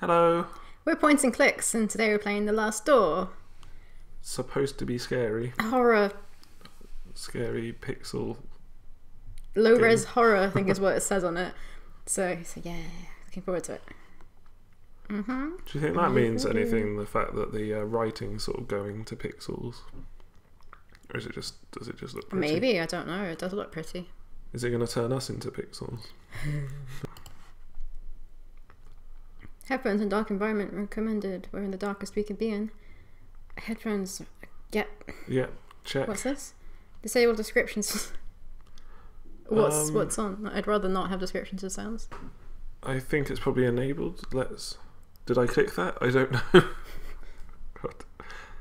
Hello. We're Point and Clicks, and today we're playing The Last Door. Supposed to be scary. Horror, Scary pixel. low res horror, I think is what it says on it. So, so yeah, looking forward to it. Mm-hmm. Do you think that means anything? The fact that the uh, writing's sort of going to pixels, or is it just does it just look pretty? Maybe, I don't know. It does look pretty. Is it going to turn us into pixels? Headphones in dark environment recommended. We're in the darkest we can be in. Headphones, yeah. Yeah. Check. What's this? Disable descriptions. what's Um, what's on? I'd rather not have descriptions of sounds. I think it's probably enabled. Let's. Did I click that? I don't know.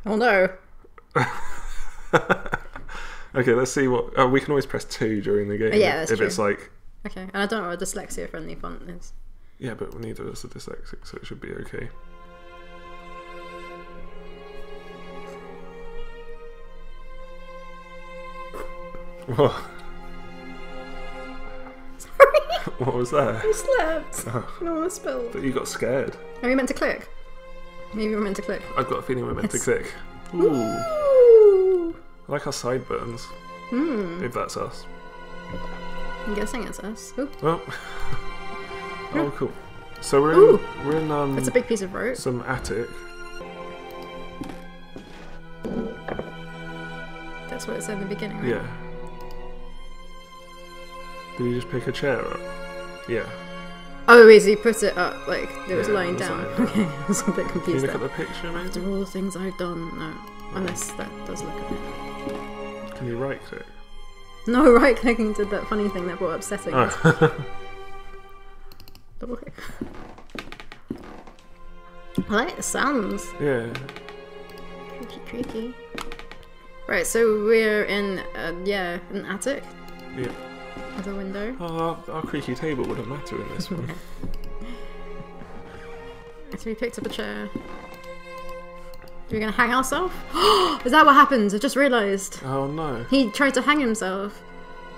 Oh no! Okay, let's see what. Oh, we can always press two during the game. Yeah, if, if it's like. Okay, and I don't know what a dyslexia friendly font is. Yeah, but neither of us are dyslexic, so it should be okay. What? Sorry. What was that? I slept. Oh, No one spilled. but you got scared. Are we meant to click? Maybe we're meant to click. I've got a feeling we're meant to click. Ooh, Ooh. I like our sideburns. Hmm. If that's us. I'm guessing it's us. Ooh, Well. Oh, cool. So we're in. Ooh. We're in um that's a big piece of rope. some attic. That's what it said in the beginning, right? Yeah. Did you just pick a chair up? Yeah. Oh, is he put it up like it was Yeah, lying it was down? Okay, I was a bit confused. Can you look at there. the picture, After maybe? all the things I've done, no. Unless that does look a bit. Can you right click? No, right clicking did that funny thing that brought up settings. Oh. I like the sounds. yeah. Creaky, creaky. Right, so we're in, uh, yeah, an attic Yeah. with a window. Oh, our, our creaky table wouldn't matter in this one. So we picked up a chair. We're we gonna hang ourselves? Is that what happens? I just realised. oh no. He tried to hang himself.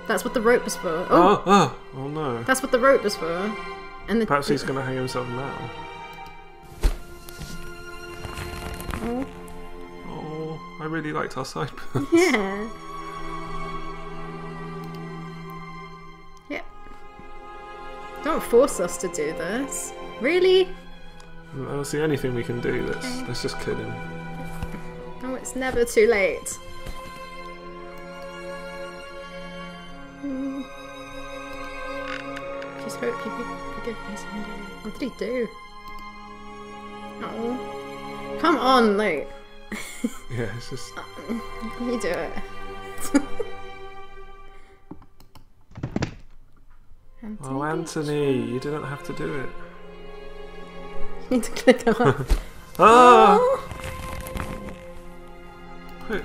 That's what the rope was for. Oh, Oh, oh, oh no. that's what the rope was for. And the Perhaps he's going to hang himself now. Oh, Oh, I really liked our sideburns. yeah. Yeah. Don't force us to do this. Really? That's the only thing we can do. Let's, let's just kill him. Oh, it's never too late. Hmm. Just hope you could forgive me someday. What did he do? Oh. Come on, like, Yeah, it's just. you do it. Oh, Anthony, you didn't have to do it. You need to click on. Ah! oh. Quick.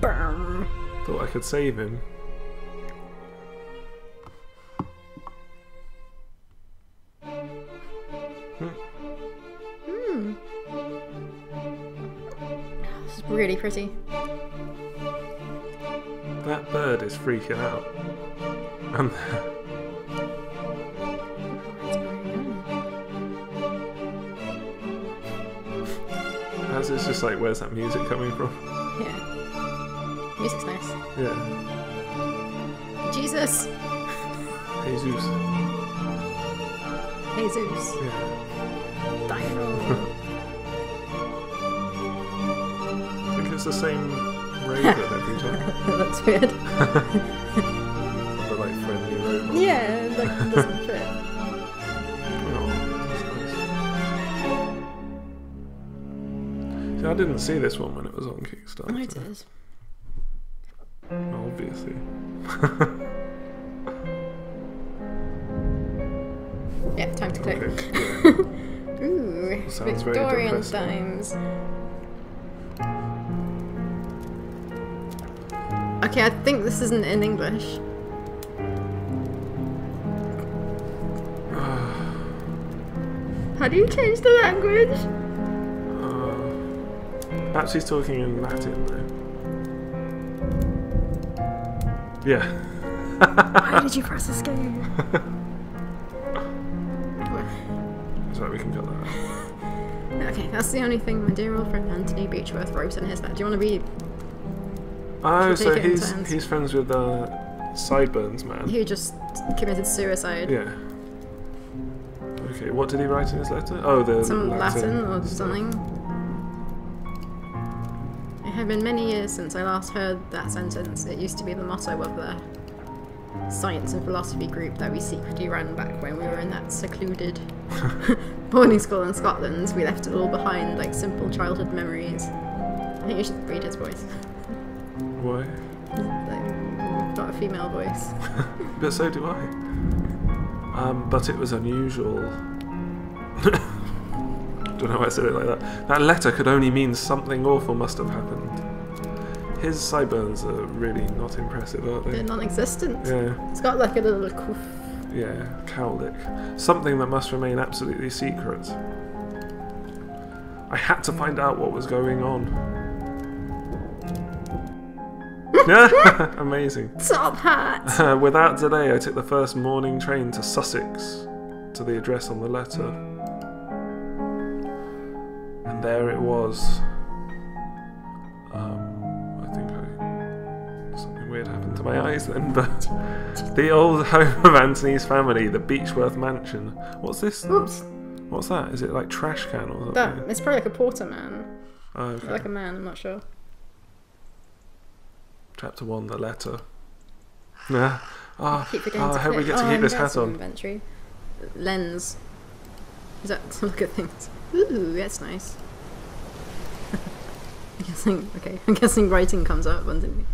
Thought I could save him. Really pretty. That bird is freaking out. And What's going on? as it's just like, where's that music coming from? Yeah. Music's nice. Yeah. Jesus! Jesus. Jesus. Yeah. Dino. it's the same raven every time. That's weird. The like friendly robot. Yeah, like, doesn't fit. Oh, nice. See, I didn't see this one when it was on Kickstarter. I did. Obviously. Yeah, time to click. Okay. yeah. Ooh, Sounds Victorian times. Okay, I think this isn't in English. How do you change the language? Uh, perhaps he's talking in Latin though. Yeah. Why did you press escape? So we can cut that out. Okay, that's the only thing my dear old friend Anthony Beechworth wrote in his letter. Do you want to read Oh, so take it in he's he's friends with uh, Sideburns man. who just committed suicide? Yeah. Okay, what did he write in his letter? Oh, the Some Latin, or stuff. something. It had been many years since I last heard that sentence. It used to be the motto of the science and philosophy group that we secretly ran back when we were in that secluded boarding school in Scotland. We left it all behind like simple childhood memories. I think you should read his voice. Why? Like, got a female voice. But so do I. Um, but it was unusual. Don't know why I said it like that. That letter could only mean something awful must have happened. His sideburns are really not impressive, are they? They're non-existent. Yeah, It's got like a little coof. yeah, cowlick. Something that must remain absolutely secret. I had to find out what was going on. Amazing. Top hat. Uh, without delay, I took the first morning train to Sussex, to the address on the letter. And there it was. Um, I think I. Something weird happened to my eyes then, but. The old home of Anthony's family, the Beechworth Mansion. What's this? Oops. What's that? Is it like trash can or something? That it's probably like a porter man. Oh, okay. Like a man, I'm not sure. Chapter 1, the letter. Yeah. Ah, Keep ah, I hope we get to oh, keep this hat on. Inventory. Lens. Is that to look at things? Ooh, that's nice. I'm guessing. Okay, I'm guessing writing comes up underneath.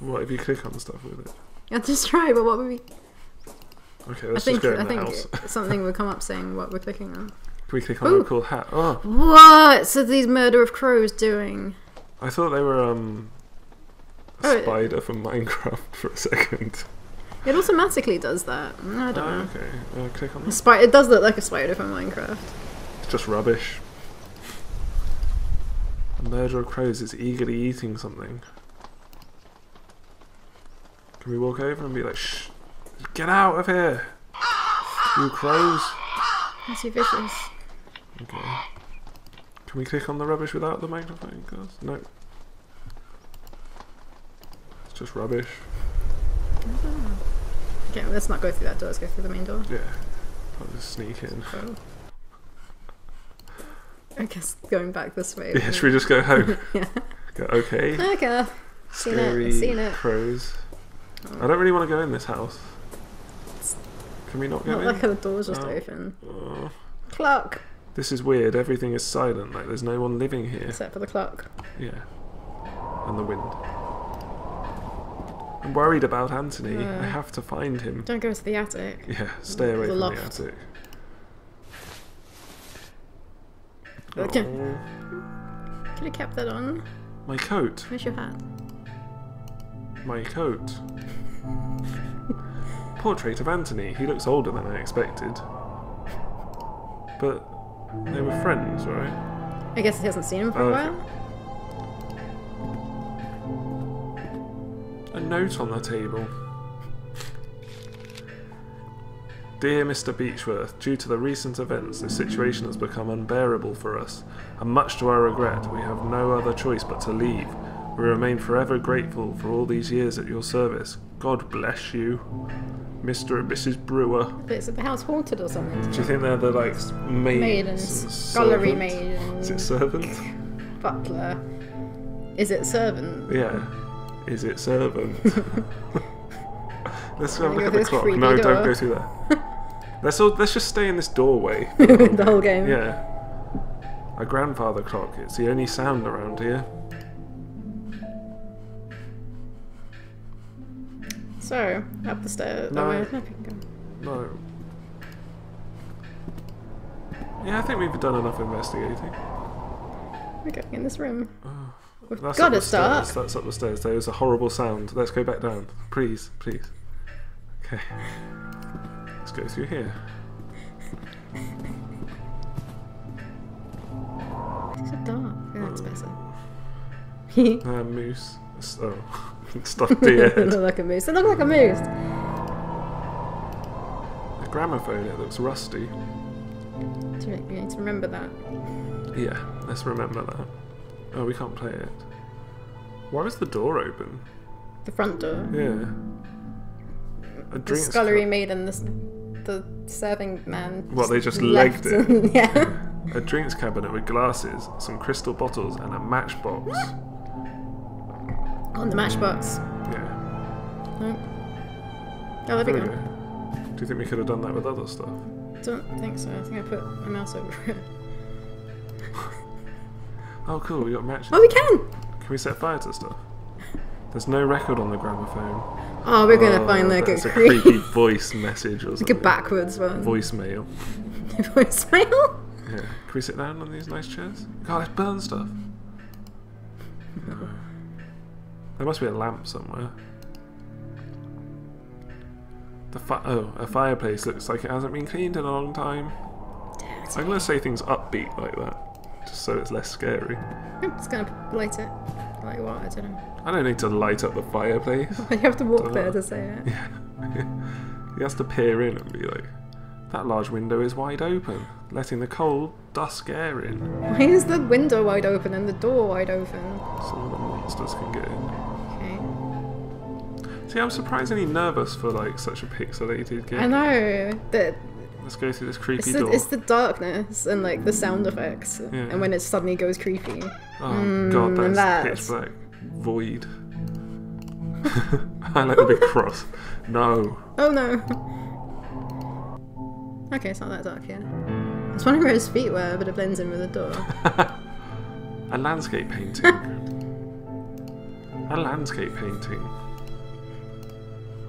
What if you click on stuff with it? Yeah, just try. But what would we? Okay, I let's think just go in I the think house. something would come up saying what we're clicking on. Can we click on Ooh. a cool hat? Oh, What's these murder of crows doing? I thought they were um a Oh, it- spider from Minecraft for a second. It automatically does that. I don't Oh, know. okay. Uh, click on that. It does look like a spider from Minecraft. It's just rubbish. A murder of crows is eagerly eating something. Can we walk over and be like, shh, get out of here, you crows? That's he vicious? Okay. Can we click on the rubbish without the magnifying glass? No. It's just rubbish. Mm-hmm. Okay, let's not go through that door. Let's go through the main door. Yeah. I'll just sneak in. Oh. I guess going back this way. Yeah, should we just go home? Yeah. Go, okay. Okay. Seen it, Scary seen it. crows. Oh. I don't really want to go in this house. Can we not go Not in? like the door's just Oh. open. Oh, Clock. This is weird. Everything is silent. Like there's no one living here. Except for the clock. Yeah. And the wind. I'm worried about Anthony. I have to find him. Don't go to the attic. Yeah, stay away The from loft. the attic. Okay. Oh, Could have kept that on. my coat. Where's your hat? My coat. Portrait of Anthony. He looks older than I expected. But they were friends, right? I guess he hasn't seen him for Oh, a okay. while. A note on the table. Dear Mr. Beechworth, due to the recent events, the situation has become unbearable for us, and much to our regret, we have no other choice but to leave. We remain forever grateful for all these years at your service. God bless you, Mr. and Mrs. Brewer. But is the house haunted or something? Do you think they're the like Maid scullery servant? maid Is it servant? butler. Is it servant? Yeah. Is it servant? let's have a look at the clock. No, don't go through there. let's all, let's just stay in this doorway. the whole game. yeah. A grandfather clock. It's the only sound around here. So, up the stairs. No. Oh, no, we can go. No. Yeah, I think we've done enough investigating. We're going in this room. We've That's got to dark. stairs. That's up the stairs. There was a horrible sound. Let's go back down. Please, please. Okay. Let's go through here. It's so dark. Yeah, that's better. Uh, moose. Oh, they head. look like a moose. They look like a moose. gramophone. It looks rusty. Do you need to remember that? Yeah, let's remember that. Oh, we can't play it. Why was the door open? The front door. Yeah. A The drinks scullery maid and the, the serving man. What, they just legged it. yeah. A drinks cabinet with glasses, some crystal bottles, and a matchbox. On the matchbox. Yeah. No. Oh, there we go. Do you think we could have done that with other stuff? Don't think so. I think I put a mouse over it. Oh, cool. We got matches. Oh, we can! Can we set fire to stuff? There's no record on the gramophone. Oh, we're gonna Oh, find like a a creepy, creepy voice message or something. like a backwards one. Voicemail. Voicemail? Yeah. Can we sit down on these nice chairs? God, let's burn stuff. No. There must be a lamp somewhere. The fi- oh, a fireplace looks like it hasn't been cleaned in a long time. I'm gonna say things upbeat like that, just so it's less scary. I'm just gonna light it. Like what? I don't know. I don't need to light up the fireplace. You have to walk there to say it. Yeah. he has to peer in and be like, "That large window is wide open, letting the cold dusk air in, Why is the window wide open and the door wide open? so the monsters can get in." See, I'm surprisingly nervous for like such a pixelated game. I know that Let's go through this creepy it's the, door. it's the darkness and like the sound effects, Yeah. and when it suddenly goes creepy. Oh god, Mm, that's, that's- pitch black. Void. I like the big cross. No. Oh no. Okay, it's not that dark here. I was wondering where his feet were, but it blends in with the door. A landscape painting. a landscape painting.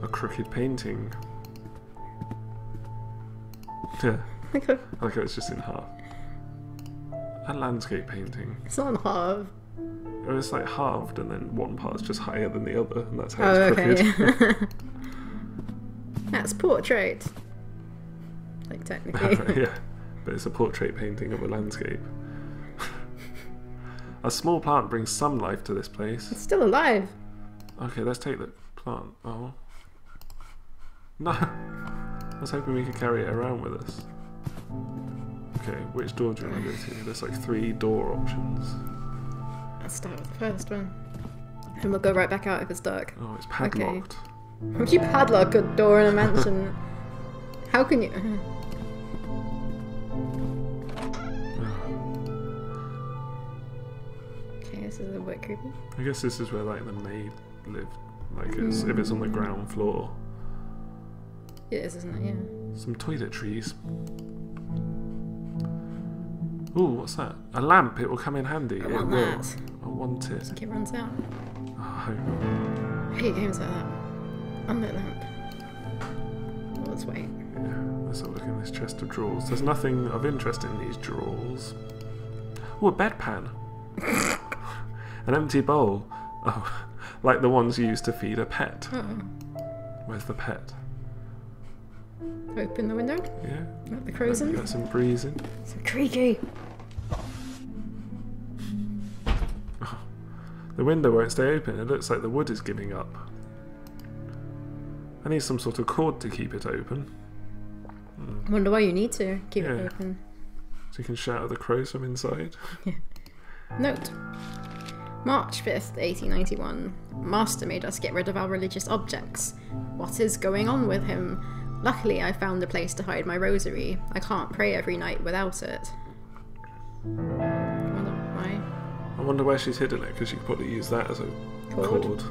A crooked painting. Yeah, uh, I like how it's just in half. A landscape painting. it's not on half. Or it's like halved and then one part's just higher than the other, and that's how Oh, it's crooked. okay. That's portrait. Like technically. yeah, but it's a portrait painting of a landscape. a small plant brings some life to this place. It's still alive. Okay, let's take the plant. Oh. No! I was hoping we could carry it around with us. Okay, which door do you want to go to? There's like three door options. Let's start with the first one. And we'll go right back out if it's dark. Oh, it's padlocked. How would you padlock a door in a mansion? How can you? Uh-huh. Okay, this is a bit creepy. I guess this is where like the maid lived. Like it's, if it's on the hmm. ground floor. It is, isn't it? Yeah. Some toiletries. Ooh, what's that? A lamp. It will come in handy. I it want will. that. I want it. Like it runs out. Oh, I hate games like that. Unlit lamp. Well, let's wait. yeah. Let's have a look in this chest of drawers. There's nothing of interest in these drawers. Oh, a bedpan. An empty bowl. Oh, like the ones used to feed a pet. Oh, Where's the pet? Open the window. Yeah. Let the crows in. Get some breeze in. So creaky. Oh. The window won't stay open. It looks like the wood is giving up. I need some sort of cord to keep it open. I wonder why you need to keep it Yeah. open. So you can shout at the crows from inside. Yeah. Note. March 5th, 1891. Master made us get rid of our religious objects. What is going on with him? Luckily, I found a place to hide my rosary. I can't pray every night without it. I wonder why. I wonder where she's hidden it because she could probably use that as a Cord. cord.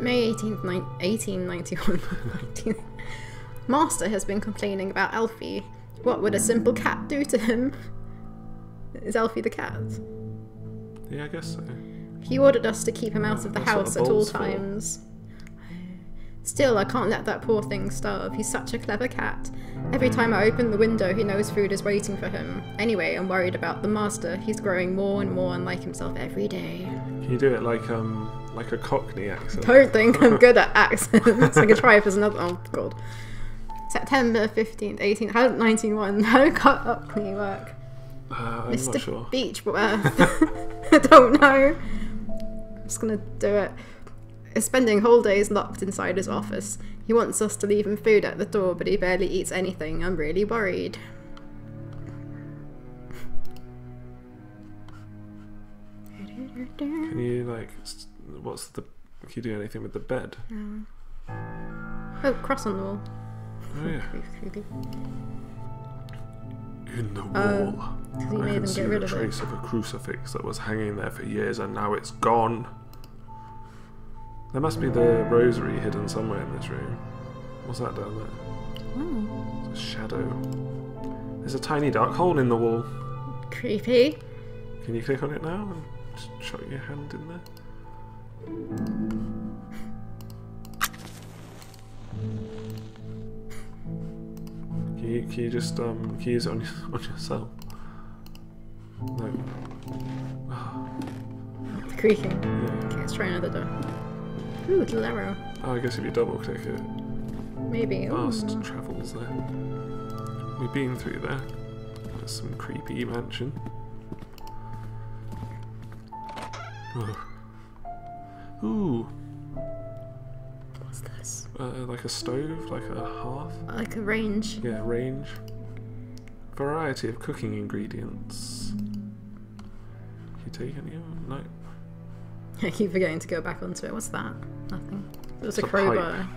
May 18th, nine- 1891. 19th. Master has been complaining about Alfie. What would a simple cat do to him? Is Alfie the cat? Yeah, I guess so. He ordered us to keep him out of the That's house at all times. for. Still, I can't let that poor thing starve. He's such a clever cat. Every time I open the window, he knows food is waiting for him. Anyway, I'm worried about the master. He's growing more and more unlike himself every day. Can you do it like um like a Cockney accent? Don't think I'm good at accents. I could try if there's another. Oh, God. September 15th, 18th, how, 1901. How did Cockney work? Uh, I'm Mr. not sure. I don't know. I'm just gonna do it. Is spending whole days locked inside his office. He wants us to leave him food at the door, but he barely eats anything. I'm really worried. Can you like, what's the? Can you do anything with the bed? Oh, cross on the wall. Oh yeah. In the Oh, wall. I can see get rid the of it. trace of a crucifix that was hanging there for years and now it's gone. There must be the rosary hidden somewhere in this room. What's that down there? Oh, It's a shadow. There's a tiny dark hole in the wall. creepy. Can you click on it now and just chuck your hand in there? Can you, can you just um, can you use it on, your, on yourself? No. Creaking. Yeah. Okay, let's try another door. Ooh, little arrow. Oh, I guess if you double click it, Maybe. Ooh. travels there. We've been through there. There's some creepy mansion. Oh. Ooh, What's this? uh, like a stove, like a hearth. Like a range. Yeah, range. Variety of cooking ingredients. Can you take any of them? No. I keep forgetting to go back onto it. What's that? Nothing. There's a It's a crowbar.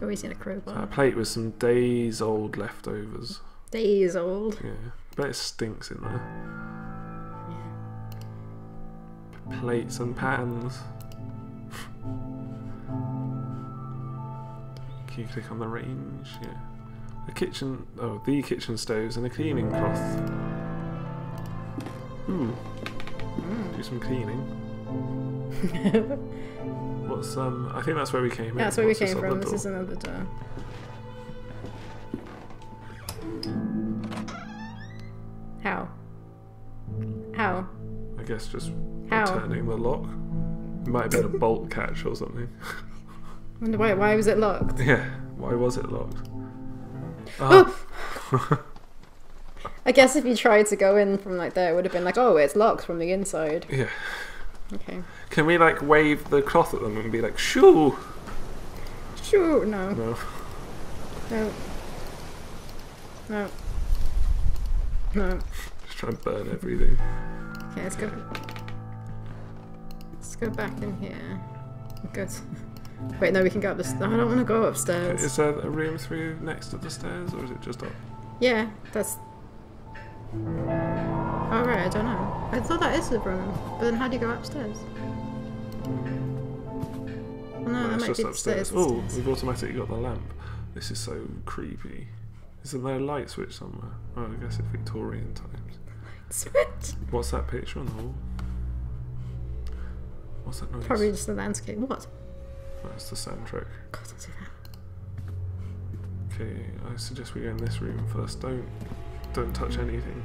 Always seen a crowbar. A plate with some days old leftovers. Days old. Yeah. bet it stinks in there. Plates and pans. Can you click on the range? Yeah. The kitchen. Oh, the kitchen stoves and a cleaning cloth. Ooh. Do some cleaning. What's um? I think that's where we came in. That's where we What's this came from. This door? is another door. How? How? I guess just How? turning the lock. It might have been a bolt catch or something. Wonder why? Why was it locked? yeah. Why was it locked? Oh. I guess if you tried to go in from like there, it would have been like, oh, it's locked from the inside. yeah. Okay. Can we like wave the cloth at them and be like, shoo? Sure. No. No. No. No. No. Just try and burn everything. Okay, let's go. Let's go back in here. Good. Wait, no, we can go up the. St- I don't want to go upstairs. Is there a room through next to the stairs or is it just up? Yeah, that's. Oh right, I don't know. I thought that is the room, but then how do you go upstairs? Oh, no, that might just be upstairs. Oh, we've automatically got the lamp. This is so creepy. Isn't there a light switch somewhere? Oh, I guess it's Victorian times. Switch. What's that picture on the wall? What's that noise? Probably just the landscape. What? That's the soundtrack. God, don't do that. Okay, I suggest we go in this room first. Don't, don't touch anything.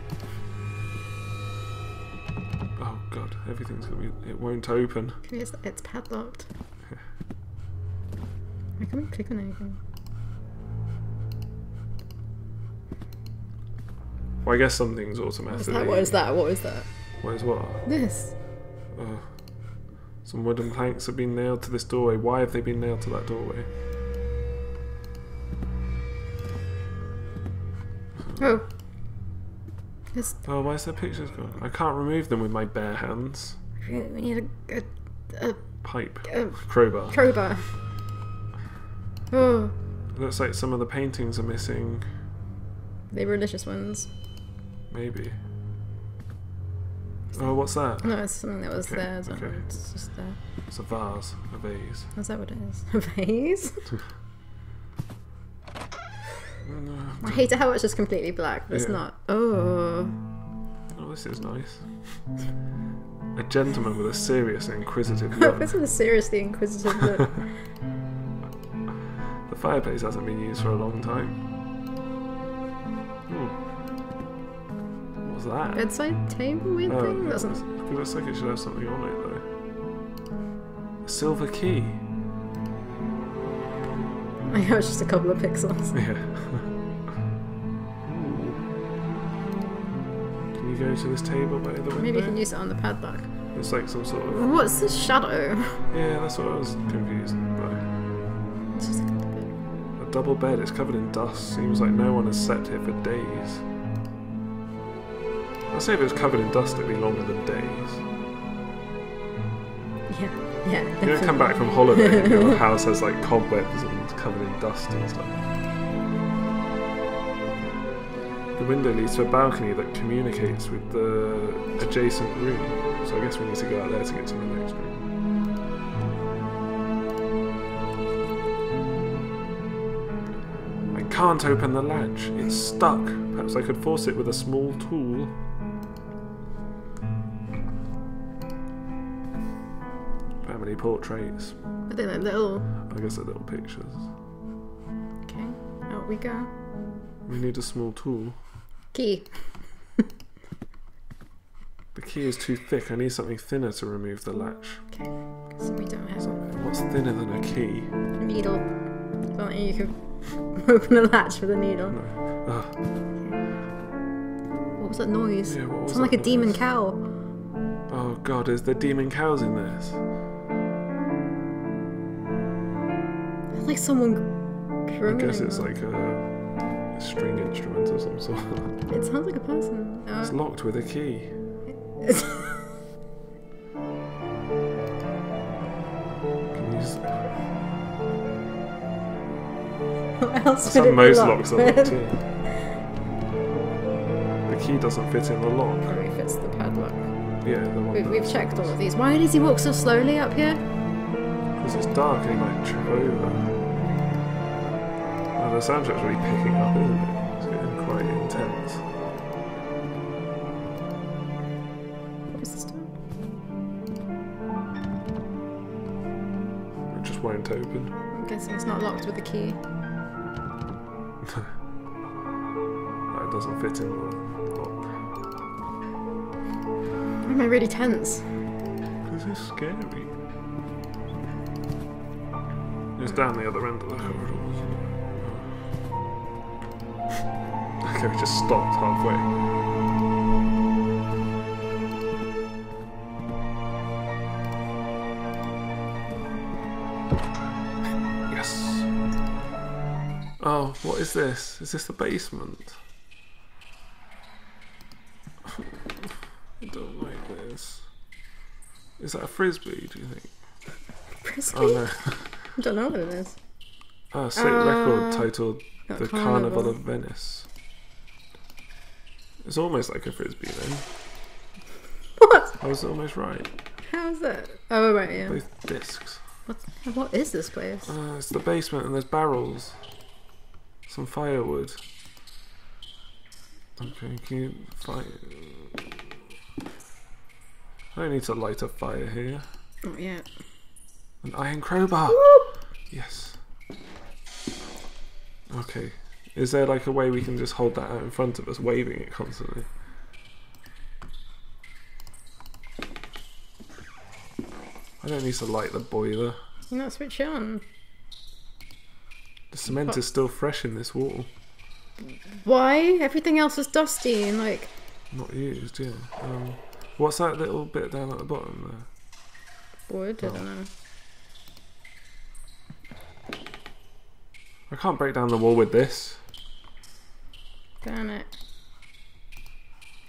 Oh god, everything's gonna be. It won't open. It's, it's padlocked. I can't click on anything. Well, I guess something's What is automatically. that? What is that? What is that? What is what? This. Oh. Some wooden planks have been nailed to this doorway. Why have they been nailed to that doorway? Oh. This. Oh, why is their pictures gone? I can't remove them with my bare hands. We need a, a, a, Pipe. a Crowbar. crowbar. Oh. Looks like some of the paintings are missing. They were delicious ones. Maybe. Oh, what's that? No, it's something that was Okay, there. Know, okay. It's just there. It's a vase, a vase. Is that what it is? A vase? I hate it how it's just completely black, it's Yeah. not. Oh. Oh, this is nice. A gentleman with a serious and inquisitive this look. is a seriously inquisitive look. the fireplace hasn't been used for a long time. Ooh. What's that? Bedside table weird Oh, thing? it Doesn't. looks- it looks like it should have something on it though. A silver key. I know it's just a couple of pixels. Yeah. Can you go to this table by the window? Maybe you can use it on the padlock. It's like some sort of. What's this shadow? Yeah, that's what I was confused by. It's just like a bit- A double bed, it's covered in dust. Seems like no one has slept here for days. I'd say if it was covered in dust, it'd be longer than days. Yeah, yeah. You don't come back from holiday and your house has like cobwebs and it's covered in dust and stuff. The window leads to a balcony that communicates with the adjacent room. So I guess we need to go out there to get to the next room. I can't open the latch. It's stuck. Perhaps I could force it with a small tool. Portraits. Are they like little? I guess they're little pictures. Okay, out we go. We need a small tool. Key. The key is too thick. I need something thinner to remove the latch. Okay, so we don't have a What's thinner than a key? needle. Something you can open the latch with a needle. Ugh. Ah. What was that noise? Yeah, what was Sounds like a demon cow. Oh god, is there demon cows in this? Like someone I guess it's like a, a string instrument of some sort. It sounds like a person. Uh, it's locked with a key. Can you what else would it most be locks are locked with? in. The key doesn't fit in the lock. Probably fits the padlock. Yeah, the one. We, we've checked all of these. Why does he walk so slowly up here? Because it's dark and he might trip over. The soundtrack's really picking up, isn't it? It's getting quite intense. What was this? It just won't open. I'm guessing it's not locked with a key. That doesn't fit in the lock. Why am I really tense? Because it's scary. It's down the other end of the corridor. Isn't it? Just stopped halfway. Yes. Oh, what is this? Is this the basement? I don't like this. Is that a frisbee, do you think? Frisbee? Oh no. I don't know what it is. Oh, a state record Uh, titled Got The Carnival of Venice. It's almost like a frisbee then. What? I was almost right. How is that? Oh, right, yeah. Both discs. What, what is this place? Uh, it's the basement and there's barrels. Some firewood. Okay, can you fight? I don't need to light a fire here. Not yet. An iron crowbar! Yes. Okay. Is there like a way we can just hold that out in front of us, waving it constantly? I don't need to light the boiler. You not switch it on. The cement is still fresh in this wall. Why? Everything else is dusty and like. Not used, yeah. Um, what's that little bit down at the bottom there? Wood? I Oh. don't know. there? I can't break down the wall with this. Damn it.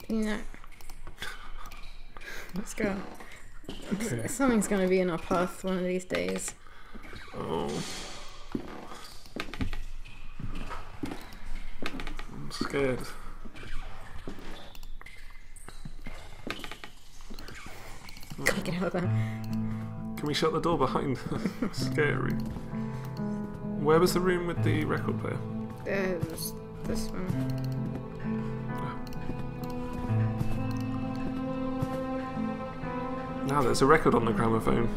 No. Let's go. Okay. Something's gonna be in our path one of these days. Oh. I'm scared. Gotta get out of there. Can we shut the door behind? Scary. Where was the room with the record player? Uh, this one. Now there's a record on the gramophone.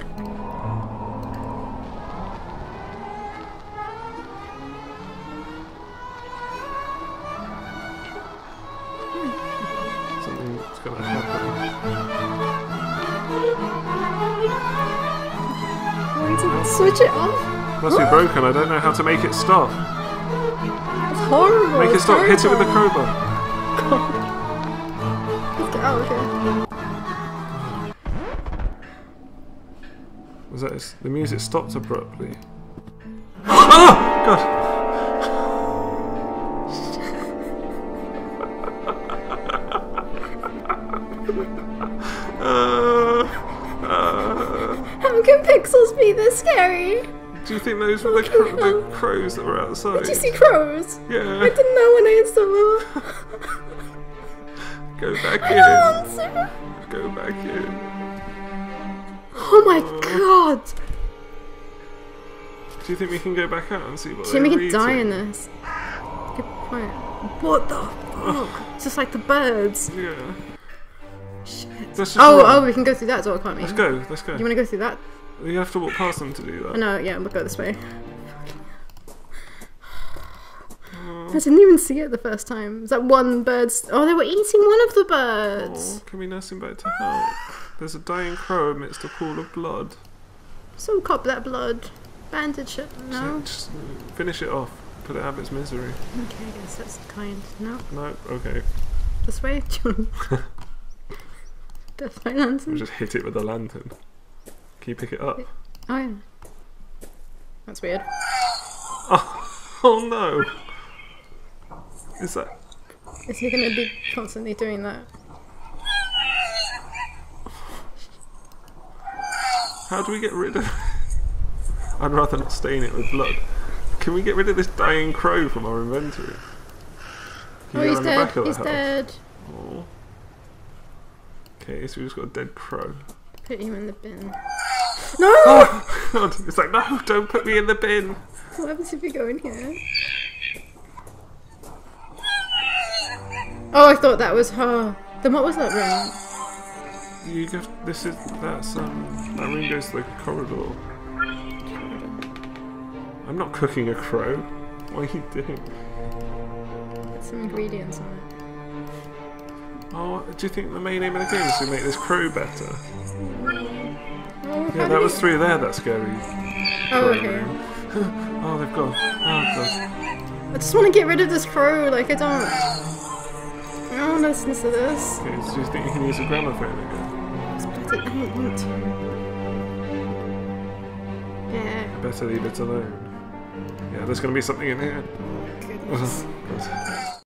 Something's gonna happen. Why did it switch it off? Must be broken. I don't know how to make it stop. Horrible. Make it stop. Hit it with the terrible. crowbar. Let's get out of here. Was that his, the music stopped abruptly? Oh God! Uh, uh, How can pixels be this scary? Do you think those were the, cr- the crows that were outside? Did you see crows? Yeah. I didn't know when I saw. Go back I in. Go back in. Oh my god! Do you think we can go back out and see what Do they're you think we could die in this? Good point. What the fuck? It's just like the birds. Yeah. Shit. Oh, run. oh, we can go through that door, can't we? Let's go. Let's go. You want to go through that? You have to walk past them to do that. no, yeah, we'll go this way. I didn't even see it the first time. Was that one bird's? Oh, they were eating one of the birds. Oh, can we nurse him back to health? There's a dying crow amidst a pool of blood. So cop that blood. Bandage it. No. just finish it off. Put it out of its misery. Okay, I guess that's kind. No. No, okay. This way. Death by We lantern. just hit it with a lantern. Can you pick it up? Oh yeah. That's weird. Oh, oh no! Is that? Is he gonna be constantly doing that? How do we get rid of? I'd rather not stain it with blood. Can we get rid of this dying crow from our inventory? Can Oh, he's dead. He's house? dead. Oh. Okay, so we've just got a dead crow. Put you in the bin. No! Oh God! It's like no, don't put me in the bin. What happens if you go in here? Oh, I thought that was her. Then what was that room? You give this is that's um that room goes to the corridor. I'm not cooking a crow. What are you doing? Put some ingredients on it. Oh, do you think the main aim of the game is to make this crow better? Oh, Yeah, that was through there. That scary. Oh, okay. oh, they've gone. Oh god. I just want to get rid of this crow. Like, I don't. I don't want to listen to this. Okay, so you think you can use a gramophone again? I don't want to. Yeah. Better leave it alone. Yeah, there's gonna be something in here. Oh, goodness. God.